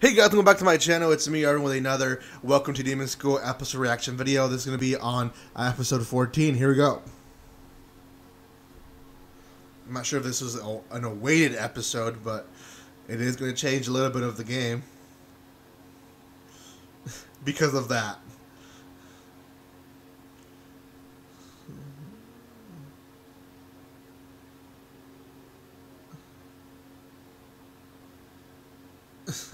Hey guys, welcome back to my channel. It's me, Arden, with another Welcome to Demon School episode reaction video. This is going to be on episode 14. Here we go. I'm not sure if this was an awaited episode, but it is going to change a little bit of the game because of that.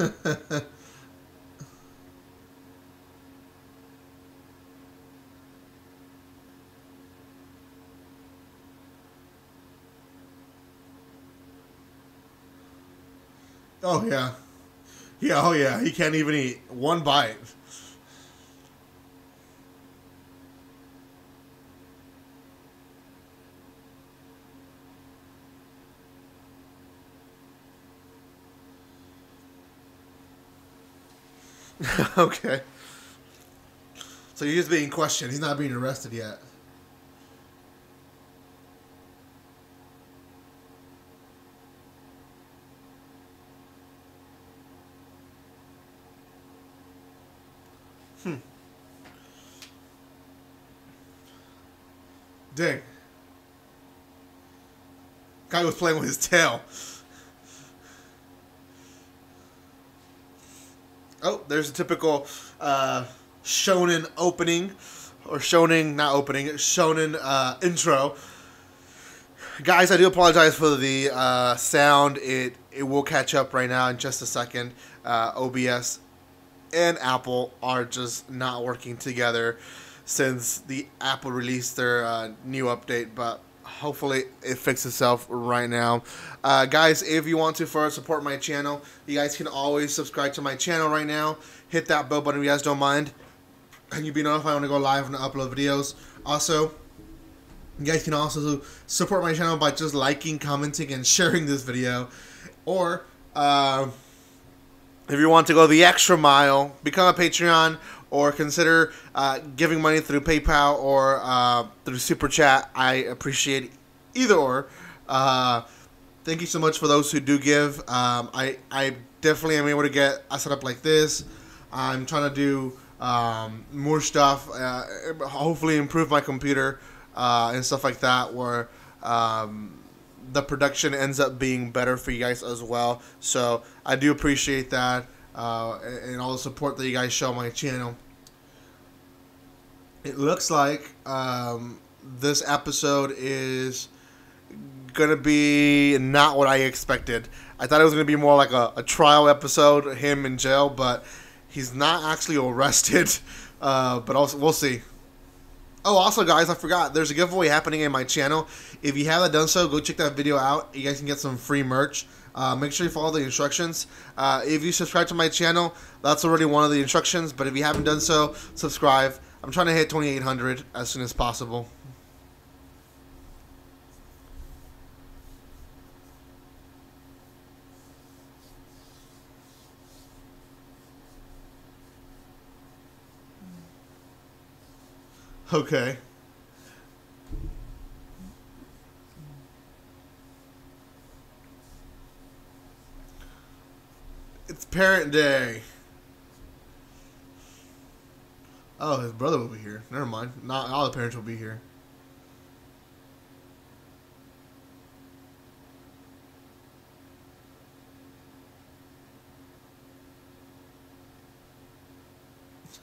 oh yeah. Yeah, oh yeah, he can't even eat one bite. okay. So he's being questioned. He's not being arrested yet. Hmm. Dang. Guy was playing with his tail. Oh, there's a typical uh, shonen opening, or shonen, not opening, shonen uh, intro. Guys, I do apologize for the uh, sound. It it will catch up right now in just a second. Uh, OBS and Apple are just not working together since the Apple released their uh, new update, but hopefully it fixes itself right now. Uh, guys, if you want to further support my channel, you guys can always subscribe to my channel right now. Hit that bell button if you guys don't mind. And you'll be notified when I go live and upload videos. Also, you guys can also support my channel by just liking, commenting, and sharing this video. Or, uh, if you want to go the extra mile, become a Patreon or consider uh, giving money through PayPal or uh, through Super Chat. I appreciate either or. Uh, thank you so much for those who do give. Um, I, I definitely am able to get a setup like this. I'm trying to do um, more stuff, uh, hopefully improve my computer uh, and stuff like that where um, the production ends up being better for you guys as well. So I do appreciate that. Uh, and all the support that you guys show my channel it looks like um, this episode is gonna be not what I expected. I thought it was gonna be more like a, a trial episode, him in jail, but he's not actually arrested. Uh, but also, we'll see. Oh, also, guys, I forgot. There's a giveaway happening in my channel. If you haven't done so, go check that video out. You guys can get some free merch. Uh, make sure you follow the instructions. Uh, if you subscribe to my channel, that's already one of the instructions. But if you haven't done so, subscribe. I'm trying to hit 2800 as soon as possible. Okay. It's parent day. Oh, his brother will be here. Never mind. Not all the parents will be here.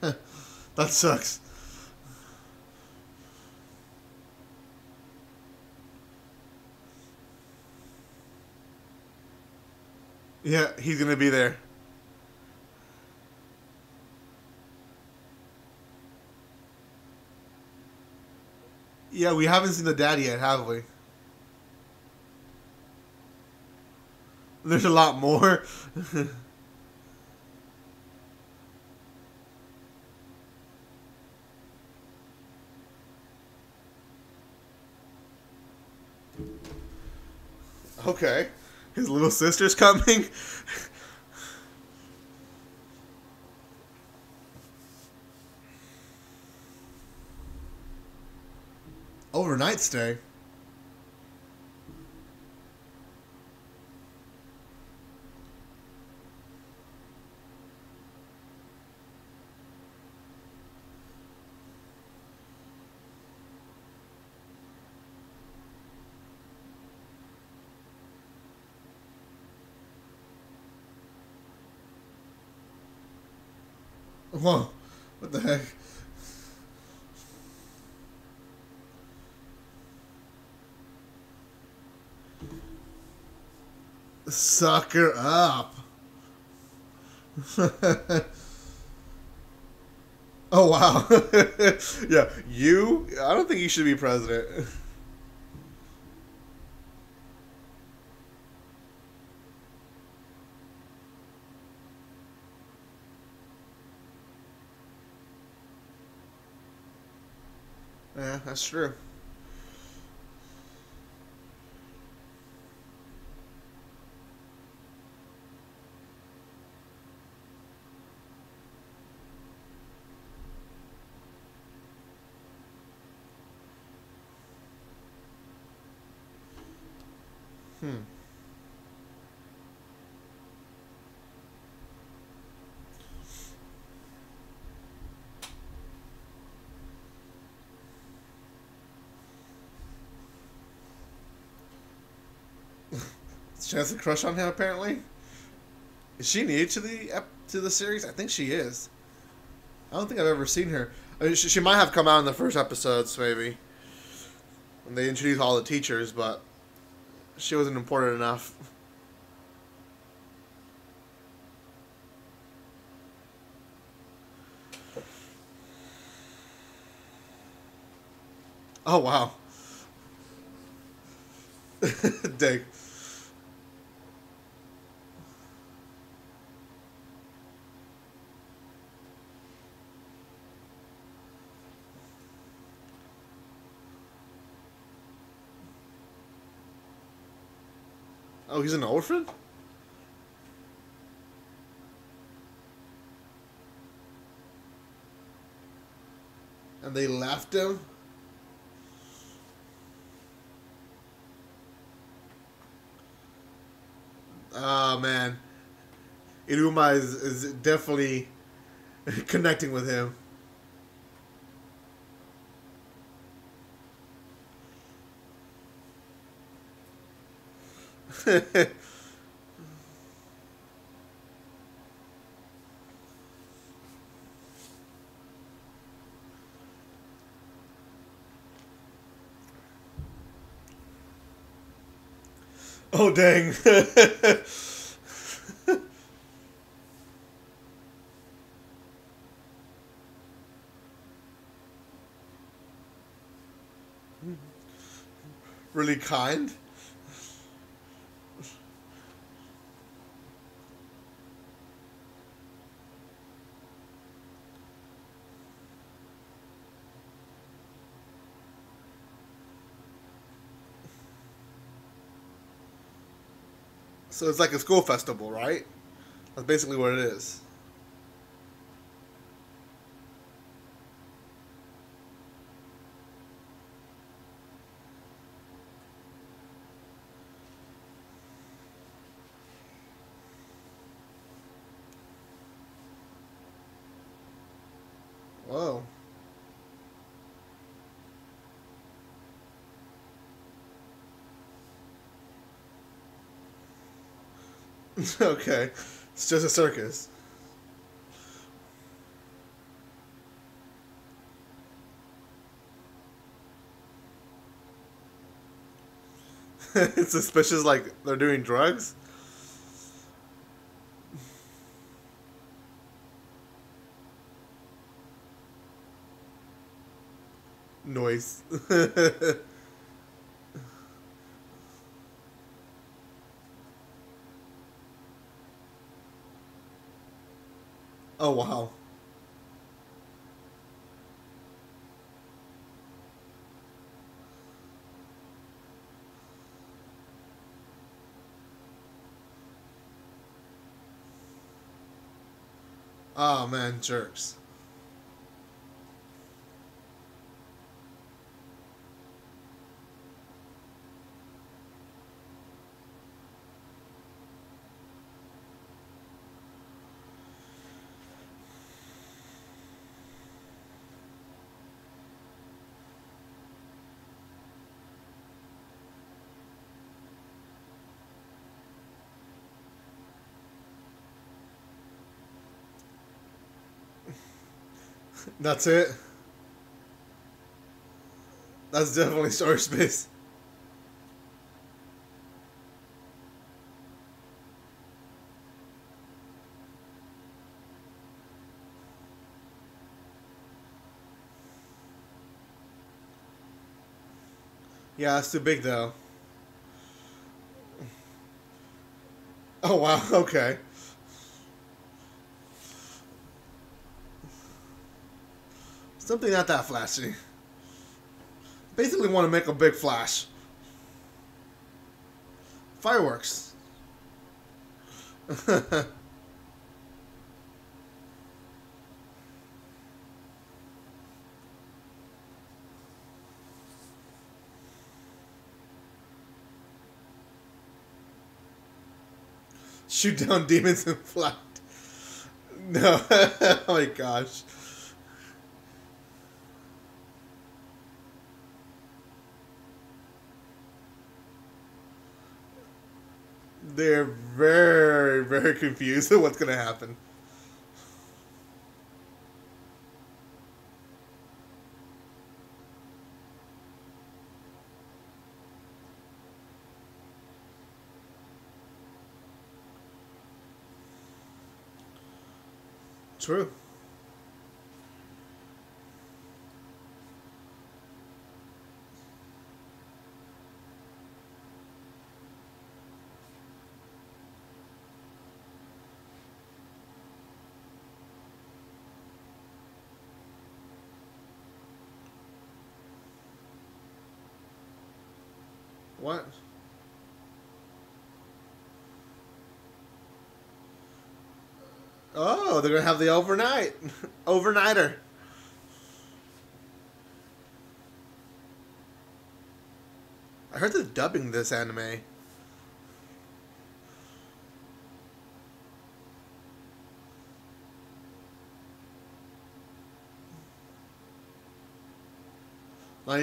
that sucks. Yeah, he's gonna be there. Yeah, we haven't seen the dad yet, have we? There's a lot more. okay. His little sister's coming. Overnight stay. Whoa. What the heck? Sucker up. oh wow. yeah, you I don't think you should be president. Yeah, that's true. Hmm. she has a crush on him apparently. Is she new to the to the series? I think she is. I don't think I've ever seen her. I mean, she, she might have come out in the first episodes, maybe, when they introduced all the teachers, but she wasn't important enough. Oh wow. Dig. Oh, he's an orphan? And they left him? Oh, man. Iruma is, is definitely connecting with him. oh dang. really kind. So it's like a school festival, right? That's basically what it is. Whoa. okay. It's just a circus. it's suspicious like they're doing drugs. Noise. wow. Oh man, jerks. That's it. That's definitely storage space. Yeah, it's too big though. Oh wow, okay. Something not that flashy. Basically want to make a big flash. Fireworks. Shoot down demons in flight. No. oh my gosh. They're very, very confused at what's going to happen. True. What? Oh, they're gonna have the overnight, overnighter. I heard they're dubbing this anime.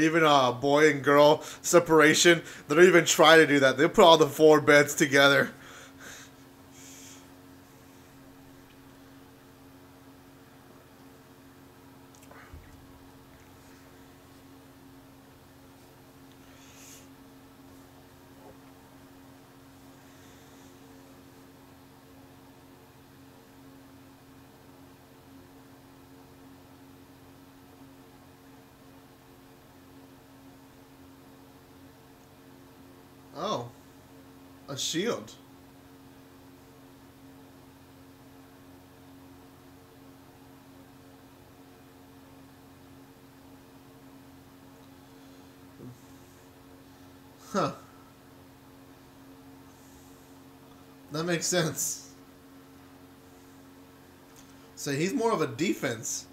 Even a boy and girl separation. They don't even try to do that. They put all the four beds together. Oh. A shield. Huh. That makes sense. So he's more of a defense.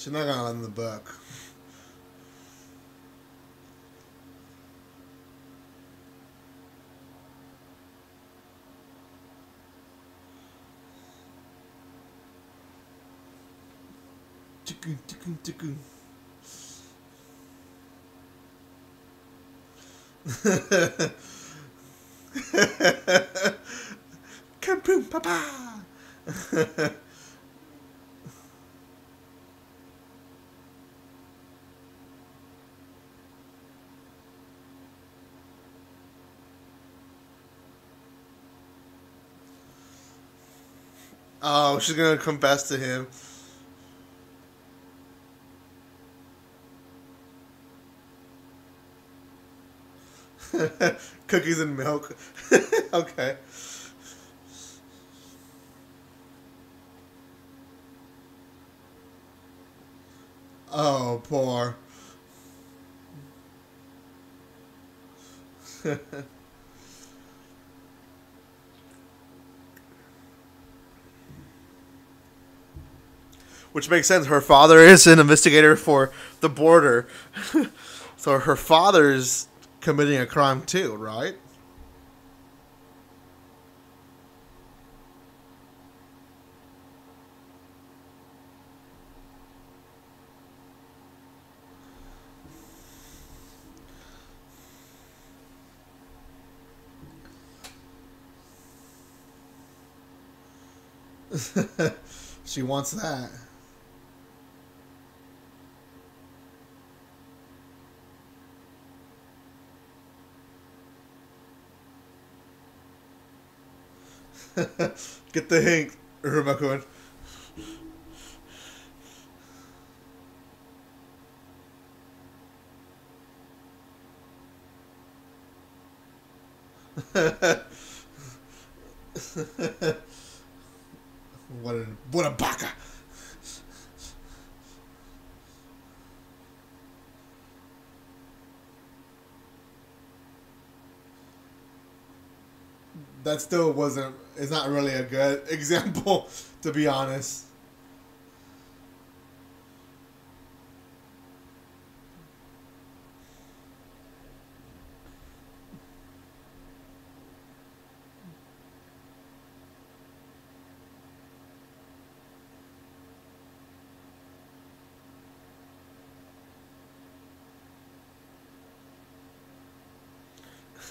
She's not gonna in the book. Tickun, tickun, tickun. Kaboom, papa! Oh, she's gonna confess to him. Cookies and milk. okay. Oh, poor. Which makes sense. Her father is an investigator for the border. So her father's committing a crime too, right? she wants that. Get the hint, Rumakun. what a what a That still wasn't. It's not really a good example, to be honest.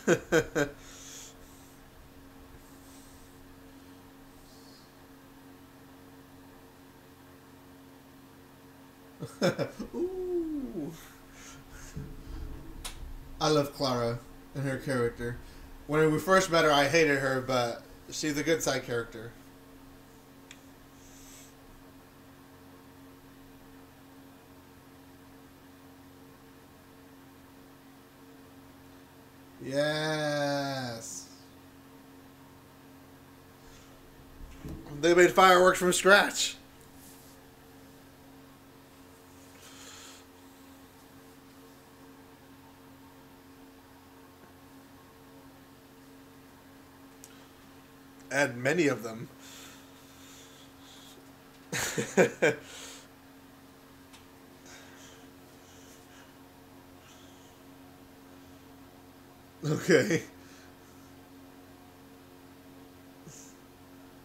Ooh. I love Clara and her character. When we first met her, I hated her, but she's a good side character. Yes. They made fireworks from scratch. And many of them. okay.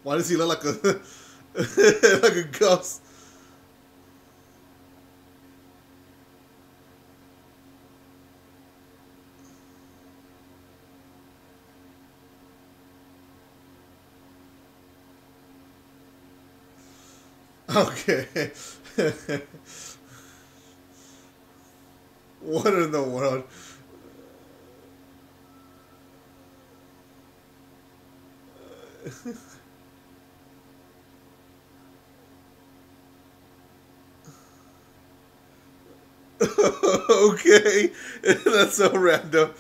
Why does he look like a like a ghost? Okay. what in the world? okay. That's so random.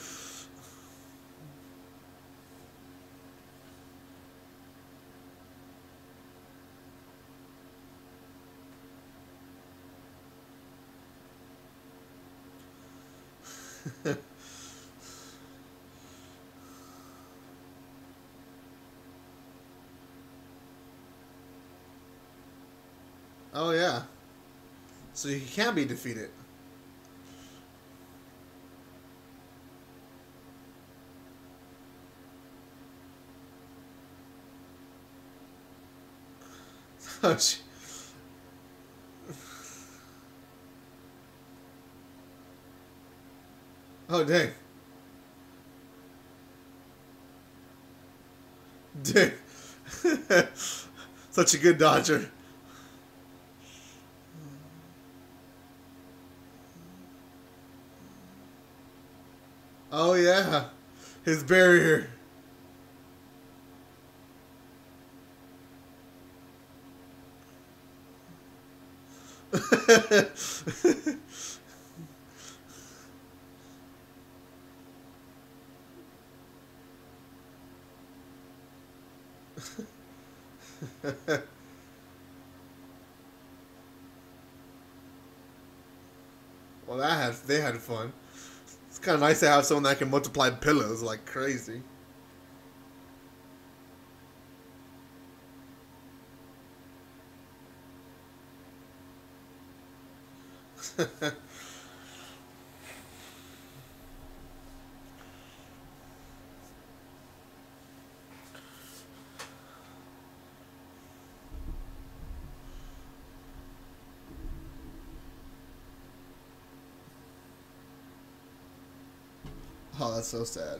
oh yeah. So he can be defeated. Oh, oh dang. Dang. Such a good dodger. Oh yeah. His barrier. well, that has they had fun. Kind of nice to have someone that can multiply pillows like crazy. Oh, that's so sad.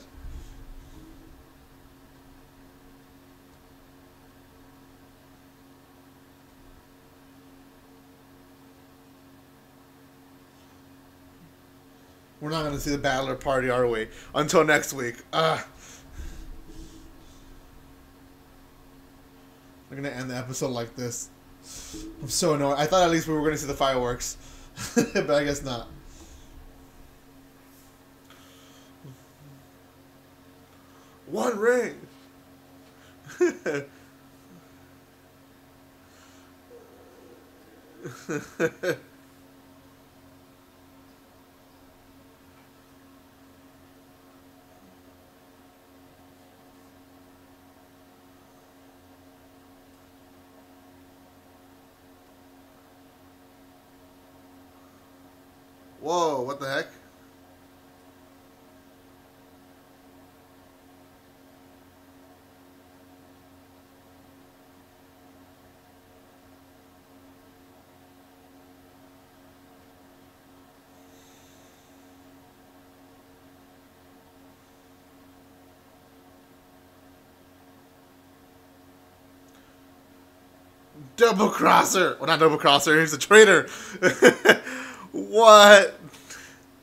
We're not going to see the Battler party, are we? Until next week. Uh, we're going to end the episode like this. I'm so annoyed. I thought at least we were going to see the fireworks. but I guess not. One ring. Whoa, what the heck? Double crosser. Well, not double crosser. He's a traitor. what?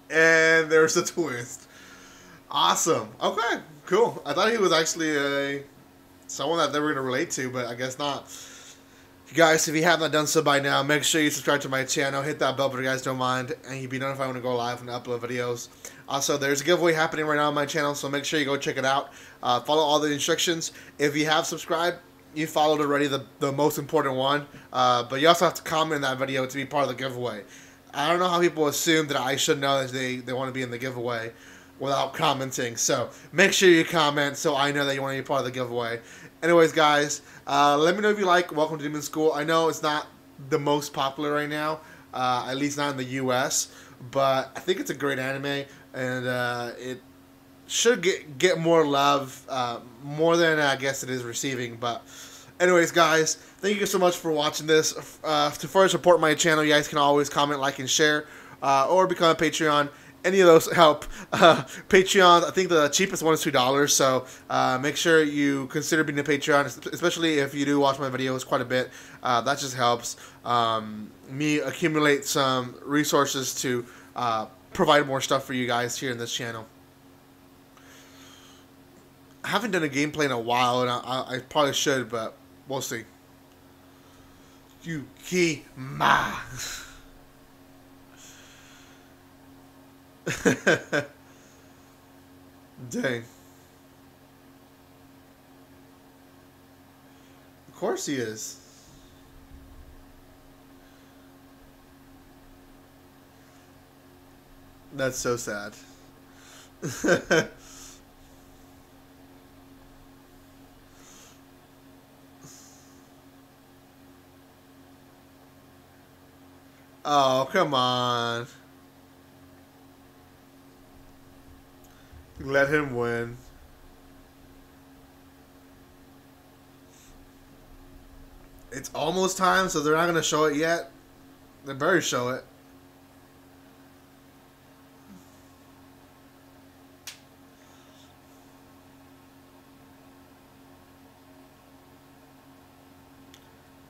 And there's a twist. Awesome. Okay, cool. I thought he was actually a someone that they were gonna relate to, but I guess not. Guys, if you have not done so by now, make sure you subscribe to my channel, hit that bell if you guys don't mind, and you'll be notified when I go live and upload videos. Also, there's a giveaway happening right now on my channel, so make sure you go check it out. Uh, follow all the instructions. If you have subscribed, you followed already the, the most important one, uh, but you also have to comment in that video to be part of the giveaway. I don't know how people assume that I should know that they, they want to be in the giveaway without commenting. So make sure you comment so I know that you want to be part of the giveaway. Anyways, guys, uh, let me know if you like Welcome to Demon School. I know it's not the most popular right now, uh, at least not in the U.S., but I think it's a great anime, and uh, it should get get more love, uh, more than I guess it is receiving. But, anyways, guys, thank you so much for watching this. Uh, to further support my channel, you guys can always comment, like, and share, uh, or become a Patreon any of those help. Uh, Patreon, I think the cheapest one is two dollars. So uh, make sure you consider being a Patreon, especially if you do watch my videos quite a bit. Uh, that just helps um, me accumulate some resources to uh, provide more stuff for you guys here in this channel. I haven't done a gameplay in a while, and I, I probably should, but we'll see. Yukima. Dang. Of course he is. That's so sad. oh, come on. Let him win. It's almost time, so they're not going to show it yet. They better show it.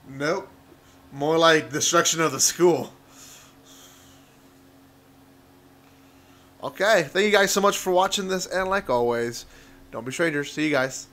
Nope. More like destruction of the school. Okay, thank you guys so much for watching this, and like always, don't be strangers. See you guys.